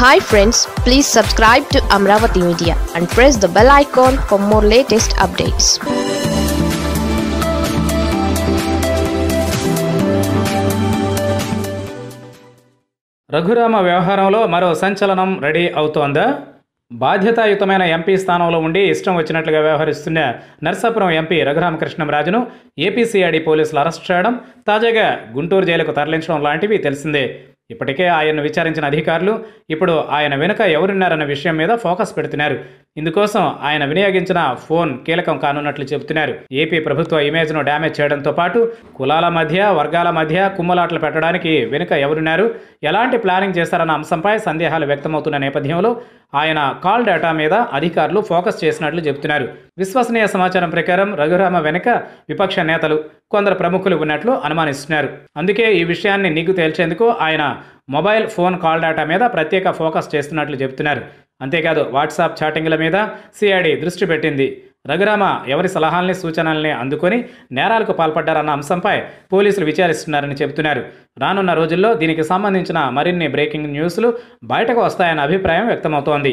Hi friends please subscribe to Amaravati media and press the bell icon for more latest updates Raghurama వ్యవహారంలో మరో సంచలనం ready అవుతోందా? బాధ్యతాయుతమైన MP స్థానంలో ఉండి ఇష్టం వచ్చినట్లుగా వ్యవహరిస్తున్న నర్సాపురం ఎంపీ రఘురామకృష్ణంరాజును ఏపీసీఐడి పోలీసులు అరెస్ట్ చేయడం తాజాగా గుంటూరు జైలుకు తరలించడం లాంటివి తెలిసిందే. ఇప్పటికే ఆయన్ను విచారించిన అధికారులు ఇప్పుడు ఆయన వెనుక ఎవరున్నారన్న విషయం మీద ఫోకస్ పెడుతున్నారు. ఇందుకోసం ఆయన వినియోగించిన ఫోన్ కీలకం కానున్నట్లు చెబుతున్నారు. ఏపీ ప్రభుత్వ ఇమేజ్ను డ్యామేజ్ చేయడంతో పాటు కులాల మధ్య వర్గాల మధ్య కుమ్మలాటలు పెట్టడానికి వెనుక ఎవరున్నారు? ఎలాంటి ప్లానింగ్ చేశారన్న అంశంపై సందేహాలు వ్యక్తమవుతున్న నేపథ్యంలో ఆయన కాల్ డేటా మీద అధికారులు ఫోకస్ చేసినట్లు చెబుతున్నారు. విశ్వసనీయ సమాచారం ప్రకారం రఘురామ వెనుక విపక్ష నేతలు కొందరు ప్రముఖులు ఉన్నట్లు అనుమానిస్తున్నారు. అందుకే ఈ విషయాన్ని నిగ్గు తేల్చేందుకు ఆయన మొబైల్ ఫోన్ కాల్ డేటా మీద ప్రత్యేక ఫోకస్ చేస్తున్నట్లు చెబుతున్నారు. అంతేకాదు వాట్సాప్ చాటింగ్ల మీద సిఐడి దృష్టి పెట్టింది. రఘురామ ఎవరి సలహాల్ని సూచనల్ని అందుకొని నేరాలకు పాల్పడ్డారన్న అంశంపై పోలీసులు విచారిస్తున్నారని చెబుతున్నారు. రానున్న రోజుల్లో దీనికి సంబంధించిన మరిన్ని బ్రేకింగ్ న్యూస్లు బయటకు వస్తాయన్న అభిప్రాయం వ్యక్తమవుతోంది.